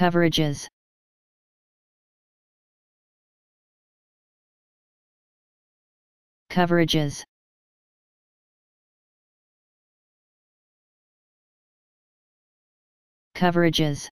Coverages. Coverages. Coverages.